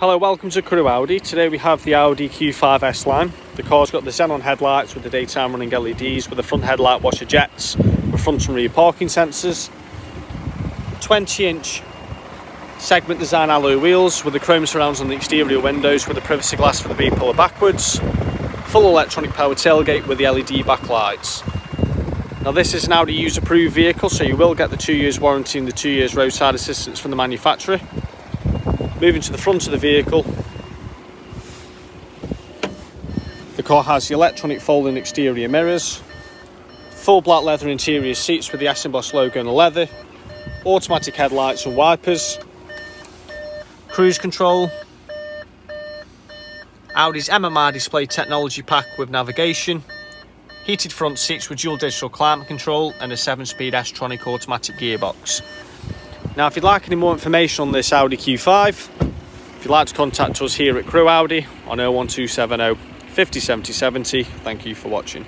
Hello, welcome to Crewe Audi. Today we have the Audi Q5 S line. The car's got the xenon headlights with the daytime running LEDs with the front headlight washer jets with front and rear parking sensors. 20 inch segment design alloy wheels with the chrome surrounds on the exterior windows with the privacy glass for the B-pillar backwards. Full electronic power tailgate with the LED backlights. Now this is an Audi user approved vehicle so you will get the two years warranty and the two years roadside assistance from the manufacturer. Moving to the front of the vehicle, the car has the electronic folding exterior mirrors, full black leather interior seats with the S Boss logo the leather, automatic headlights and wipers, cruise control, Audi's MMI display technology pack with navigation, heated front seats with dual digital climate control and a 7-speed S-Tronic automatic gearbox. Now, if you'd like any more information on this Audi Q5, if you'd like to contact us here at Crewe Audi on 01270 50 70 70, thank you for watching.